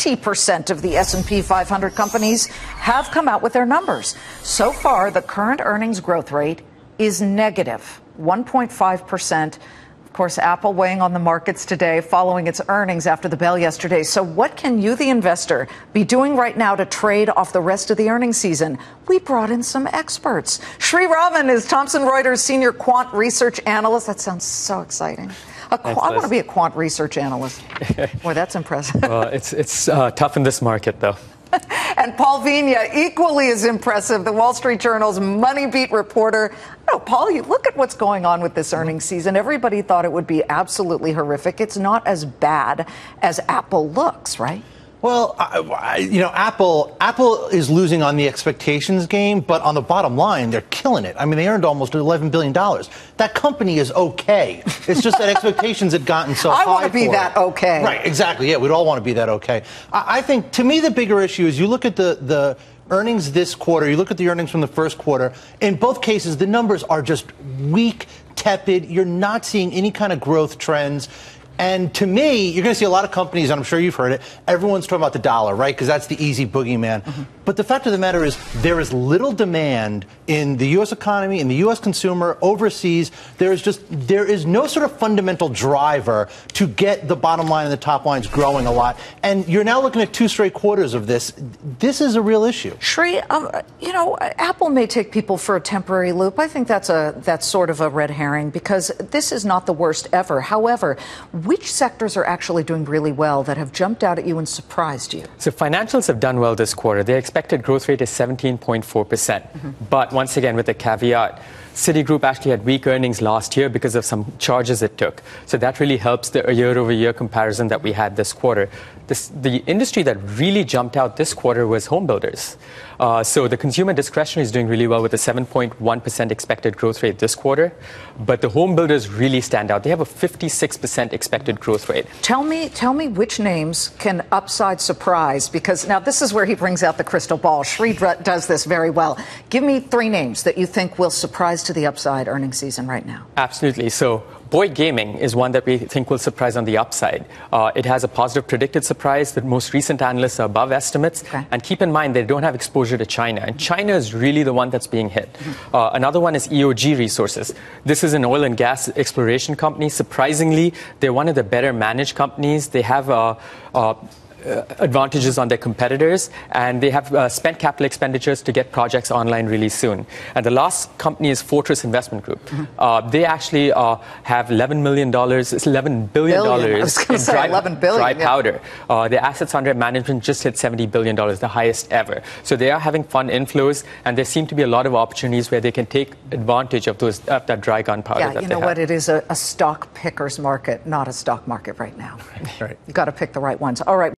80% of the S&P 500 companies have come out with their numbers. So far, the current earnings growth rate is negative, 1.5%. Of course, Apple weighing on the markets today following its earnings after the bell yesterday. So, what can you, the investor, be doing right now to trade off the rest of the earnings season? We brought in some experts. Sri Raman is Thomson Reuters senior quant research analyst. That sounds so exciting. A qu- I want to be a quant research analyst. Boy, that's impressive. well, it's it's uh, tough in this market, though. and Paul Vigna, equally as impressive, the Wall Street Journal's MoneyBeat reporter. No, Paul, you look at what's going on with this earnings season. Everybody thought it would be absolutely horrific. It's not as bad as Apple looks, right? Well, I, I, you know, Apple Apple is losing on the expectations game, but on the bottom line, they're killing it. I mean, they earned almost 11 billion dollars. That company is okay. It's just that expectations had gotten so I high. I want to be that okay. Right, exactly. Yeah, we'd all want to be that okay. I, I think, to me, the bigger issue is you look at the the earnings this quarter, you look at the earnings from the first quarter. In both cases, the numbers are just weak, tepid. You're not seeing any kind of growth trends. And to me, you're going to see a lot of companies, and I'm sure you've heard it, everyone's talking about the dollar, right? Because that's the easy boogeyman. Mm-hmm. But the fact of the matter is, there is little demand in the U.S. economy, in the U.S. consumer, overseas. There is just, there is no sort of fundamental driver to get the bottom line and the top lines growing a lot. And you're now looking at two straight quarters of this. This is a real issue. Sri, um, you know, Apple may take people for a temporary loop. I think that's a, that's sort of a red herring because this is not the worst ever. However, which sectors are actually doing really well that have jumped out at you and surprised you? So financials have done well this quarter. Their expected growth rate is 17.4%. mm hmm But once again, with a caveat, Citigroup actually had weak earnings last year because of some charges it took. So that really helps the year over year comparison that we had this quarter. This, the industry that really jumped out this quarter was home builders. Uh, so the consumer discretionary is doing really well with a 7.1% expected growth rate this quarter. But the home builders really stand out. They have a 56% expected growth rate. Tell me, tell me which names can upside surprise because now this is where he brings out the crystal ball. Sri does this very well. Give me three names that you think will surprise to the upside earnings season right now. Absolutely. So Boyd Gaming is one that we think will surprise on the upside. Uh, it has a positive predicted surprise. The most recent analysts are above estimates. Okay. And keep in mind, they don't have exposure to China. And China is really the one that's being hit. Mm-hmm. Uh, another one is EOG Resources. This is an oil and gas exploration company. Surprisingly, they're one of the better managed companies. They have a, a uh, advantages on their competitors, and they have uh, spent capital expenditures to get projects online really soon. And the last company is Fortress Investment Group. Mm-hmm. Uh, they actually uh, have $11 million, $11 billion, billion. in dry, 11 billion, dry yeah. powder. Uh, their assets under management just hit $70 billion, the highest ever. So they are having fund inflows, and there seem to be a lot of opportunities where they can take advantage of those of that dry gunpowder. Yeah, you know what? It is a, a stock picker's market, not a stock market right now. right. You've got to pick the right ones. All right.